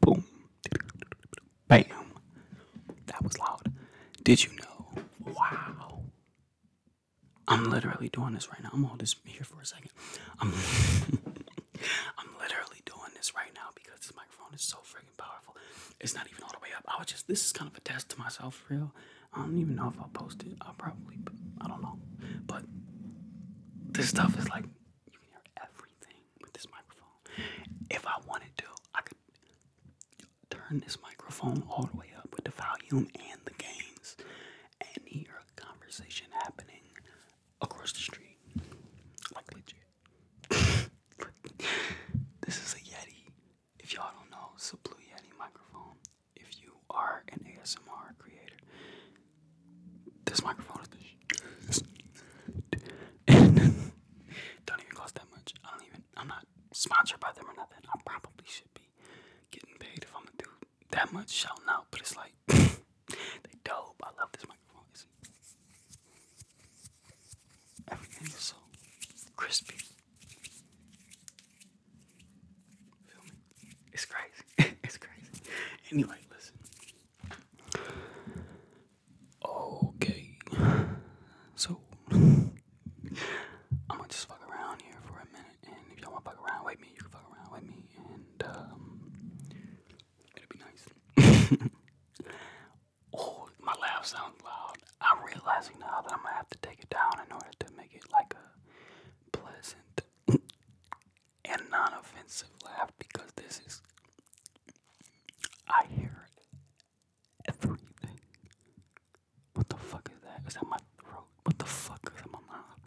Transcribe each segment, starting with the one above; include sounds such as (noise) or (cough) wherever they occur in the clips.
Boom. Bam. That was loud. Did you know? Wow. I'm literally doing this right now. I'm hold this here for a second. I'm (laughs) I'm literally doing this right now because this microphone is so freaking powerful. It's not even all the way up. I was just this is kind of a test to myself real. I don't even know if I'll post it. I'll probably I don't know. But this stuff is like you can hear everything with this microphone. If I wanted to, I could turn this microphone all the way up with the volume and the gains and hear a conversation happening across the street. Like legit. (laughs) this is a Yeti. If y'all don't know, it's a Blue Yeti microphone. If you are an ASMR creator, this microphone is the sh- and don't even cost that much. I don't even. I'm not sponsored by them or nothing. I probably should be getting paid if I'm gonna do that much shouting out. But it's like (laughs) they dope. I love this microphone. It's, everything is so crispy. Feel me? It's crazy. (laughs) it's crazy. Anyway, listen. Okay. So I'm gonna just fuck around here for a minute, and if y'all wanna fuck around with me, you can fuck around with me, and um, it'll be nice. oh, my laugh sounds loud. I'm realizing now that I'm gonna have to take it down in order to make it like a pleasant and non-offensive laugh because this is I hear everything. What the fuck is that my throat? What the fuck is in my mouth?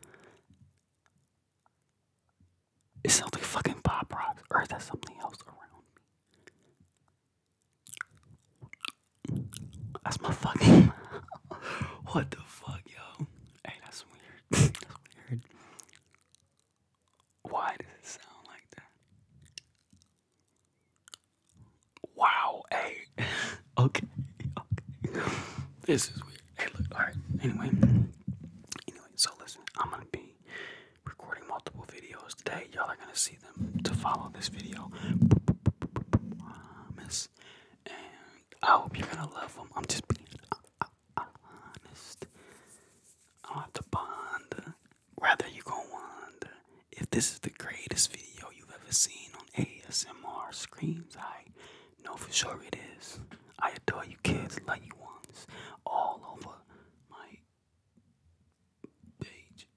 It sounds like fucking pop rocks, or is that something else around me? That's my fucking. (laughs) what the fuck, yo? Hey, that's weird. (laughs) that's weird. Why does it sound like that? Wow, hey. (laughs) okay, okay. This is weird. Anyway. Anyway, so listen, I'm gonna be recording multiple videos today. Y'all are gonna see them to follow this video. Promise. And I hope you're gonna love them. I'm just being honest. I don't have to bond. Rather, you gonna wonder if this is the greatest video you've ever seen on ASMR screams. I know for sure it is. I adore you kids, love you ones, all over my page.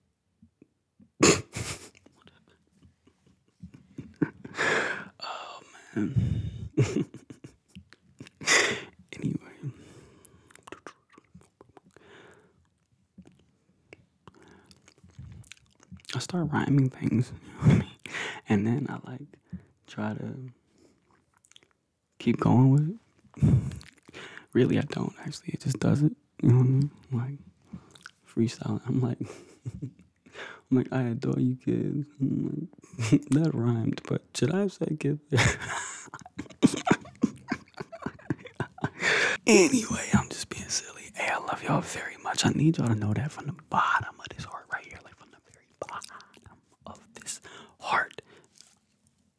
oh (laughs) anyway. I start rhyming things? (laughs) And then I like try to keep going with it. (laughs) really, I don't actually. It just does it. You know what I mean? Like freestyle. I'm like, I'm like, I adore you kids. Like, that rhymed, but should I have said kids? Anyway, I'm just being silly. Hey, I love y'all very much. I need y'all to know that from the bottom of this heart right here, like from the very bottom of this heart,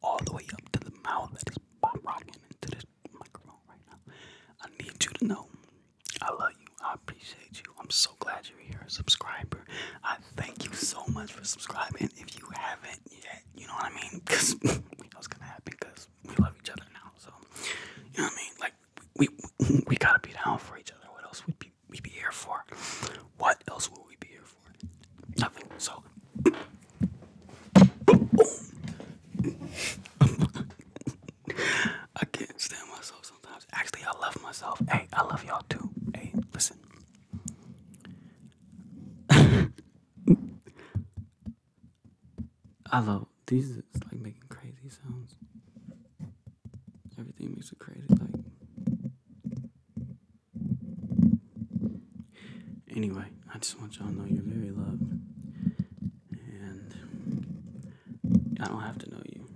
all the way up to the mouth that is rocking into this microphone right now. I need you to know I love you. I appreciate you. I'm so glad you're here, a subscriber. I thank you so much for subscribing. If you haven't yet, you know what I mean? (laughs) Because we know it's gonna happen because we love each other now. So, you know what I mean? Like we we, we gotta be down for each other. What else would be we be here for? What else would we be here for? Nothing. So. I can't stand myself sometimes. Actually, I love myself. Hey, I love y'all too. Hey, listen. I love these. Is like making crazy sounds. Everything makes it crazy. Like. Anyway, I just want y'all to know you're very loved, and I don't have to know you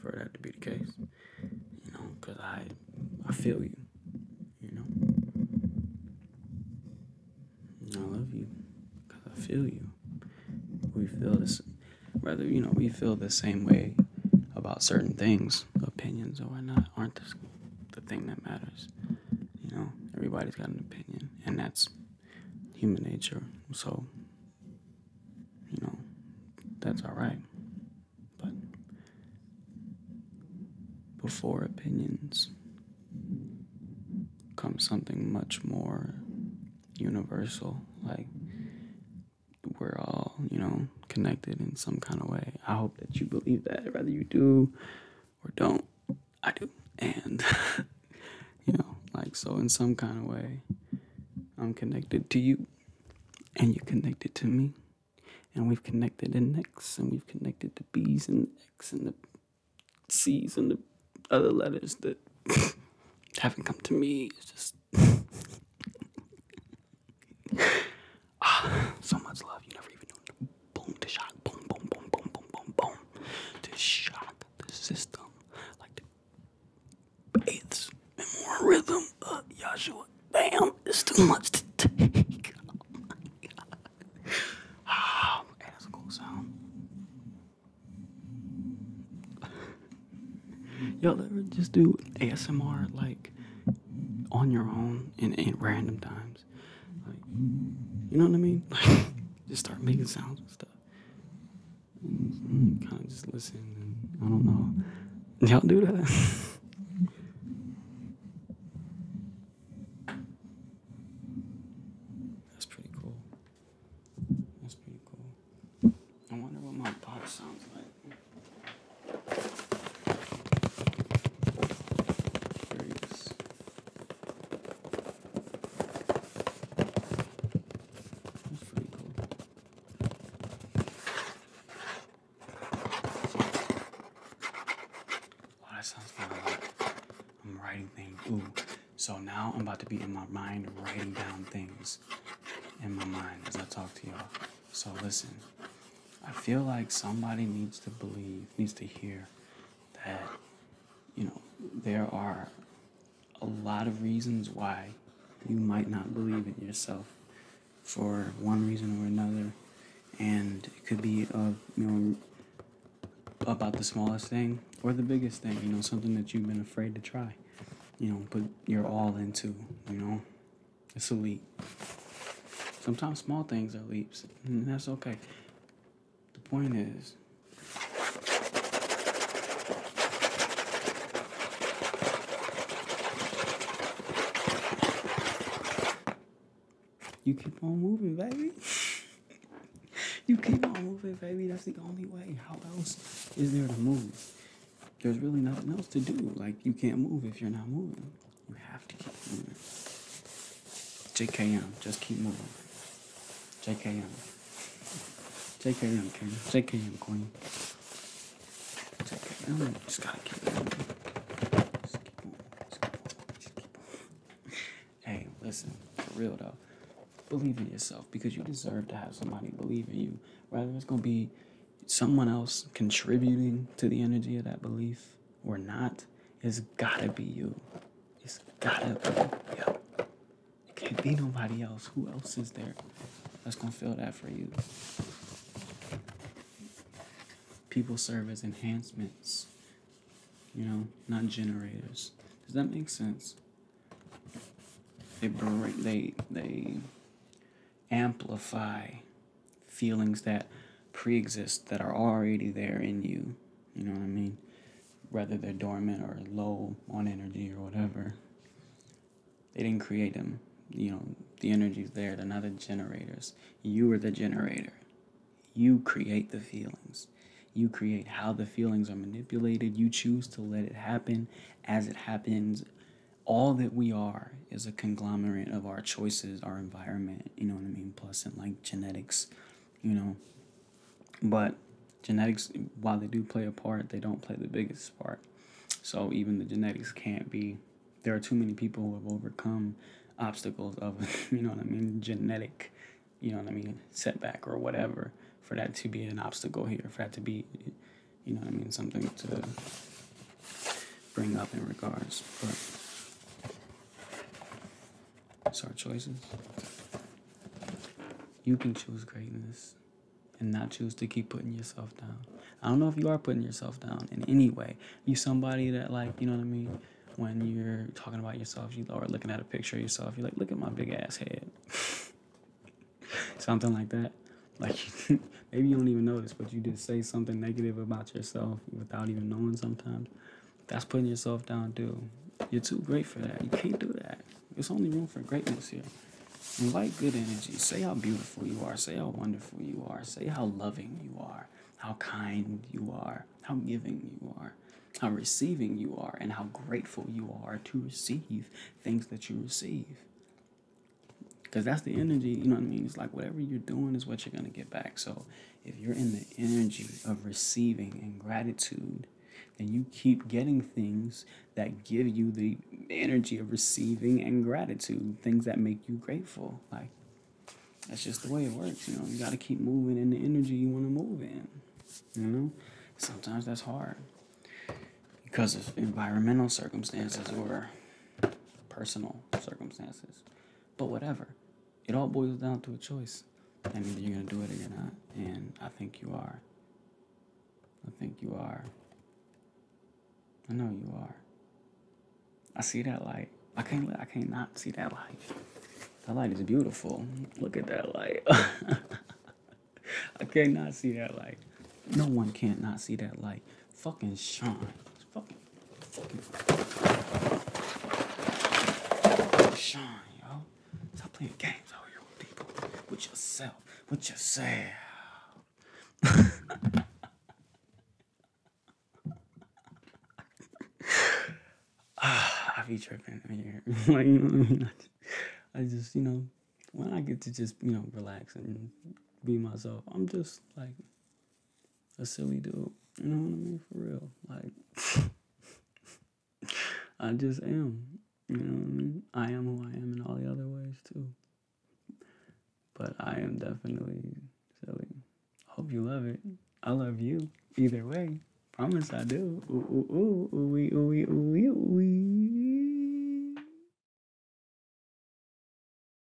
for that to be the case. You know, cause I, I feel you. You know, And I love you, cause I feel you. Whether you know we feel the same way about certain things, opinions or whatnot, aren't the, the thing that matters. You know, everybody's got an opinion, and that's human nature. So, you know, that's all right. But before opinions comes something much more universal, like we're all, you know, connected in some kind of way. I hope that you believe that, whether you do or don't. I do. And, (laughs) you know, like, so in some kind of way, I'm connected to you, and you're connected to me. And we've connected in X, and we've connected the B's and the X, and the C's, and the other letters that (laughs) haven't come to me. It's just. ah, so much love. You never even know. Boom, to shock. Boom, boom, boom, boom, boom, boom, boom. To shock the system. Like the eighths and more rhythm. Uh, Yahshua. To take. Oh my God. Ah, hey, that's a cool sound. Y'all ever just do ASMR like on your own in, in random times? Like, you know what I mean? (laughs) Like, just start making sounds and stuff. And kind of just listen and I don't know. Y'all do that? (laughs) That's pretty cool. That's pretty cool. I wonder what my box sounds like. Curious. That's pretty cool. Oh, that sounds fun. I'm writing things. Ooh. So now I'm about to be in my mind writing down things in my mind as I talk to y'all. So listen. I feel like somebody needs to believe, needs to hear that, you know, there are a lot of reasons why you might not believe in yourself for one reason or another. And it could be, uh, you know, about the smallest thing or the biggest thing, you know, something that you've been afraid to try, you know, but you're all into, you know, it's a leap. Sometimes small things are leaps, and that's okay. The point is, you keep on moving, baby. (laughs) you keep on moving, baby. That's the only way. How else is there to move? There's really nothing else to do. Like, you can't move if you're not moving. You have to keep moving. JKM, just keep moving. JKM. JKM, King. JKM, Queen. JKM, just gotta keep moving. Just keep moving. Just keep moving. Just keep moving. Hey, listen, for real though. Believe in yourself because you deserve to have somebody believe in you. Whether it's gonna be someone else contributing to the energy of that belief or not, it's gotta be you. It's gotta be. you. It can't be nobody else. Who else is there that's gonna feel that for you? People serve as enhancements, you know, not generators. Does that make sense? They bring, they they amplify feelings that pre-exist that are already there in you. You know what I mean? Whether they're dormant or low on energy or whatever. They didn't create them. You know, the energy's there. They're not the generators. You are the generator. You create the feelings. You create how the feelings are manipulated. You choose to let it happen as it happens. All that we are is a conglomerate of our choices, our environment, you know what I mean? Plus, and like genetics, you know. But genetics, while they do play a part, they don't play the biggest part. So even the genetics can't be. There are too many people who have overcome obstacles of, (laughs) you know what I mean, genetic, you know what I mean, setback or whatever, for that to be an obstacle here, for that to be, you know what I mean, something to bring up in regards. But it's our choices. You can choose greatness. And not choose to keep putting yourself down. I don't know if you are putting yourself down in any way. You somebody that like, you know what I mean? When you're talking about yourself, you are looking at a picture of yourself, you're like, look at my big ass head. (laughs) something like that. Like (laughs) maybe you don't even notice, but you just say something negative about yourself without even knowing sometimes. That's putting yourself down too. You're too great for that. You can't do that. There's only room for greatness here. Invite good energy. Say how beautiful you are. Say how wonderful you are. Say how loving you are. How kind you are. How giving you are. How receiving you are. And how grateful you are to receive things that you receive. Because that's the energy, you know what I mean? It's like whatever you're doing is what you're going to get back. So if you're in the energy of receiving and gratitude, then you keep getting things that give you the energy of receiving and gratitude, things that make you grateful. Like, that's just the way it works, you know? You got to keep moving in the energy you want to move in, you know? Sometimes that's hard because of environmental circumstances or personal circumstances. But whatever. It all boils down to a choice. And either you're going to do it or you're not. And I think you are. I think you are. I know you are. I see that light. I can't I can't not see that light. That light is beautiful. Look at that light. (laughs) I can't not see that light. No one can't not see that light. Fucking shine. Fucking, fucking shine yo. Stop playing games out here with people, with yourself, with yourself. (laughs) be tripping here. (laughs) like you know what I mean? I just you know when I get to just you know relax and be myself, I'm just like a silly dude. You know what I mean? For real, like (laughs) I just am. You know what I mean? I am who I am in all the other ways too. But I am definitely silly. Hope you love it. I love you either way. Promise I do. Ooh ooh ooh ooh wee ooh wee ooh wee ooh wee.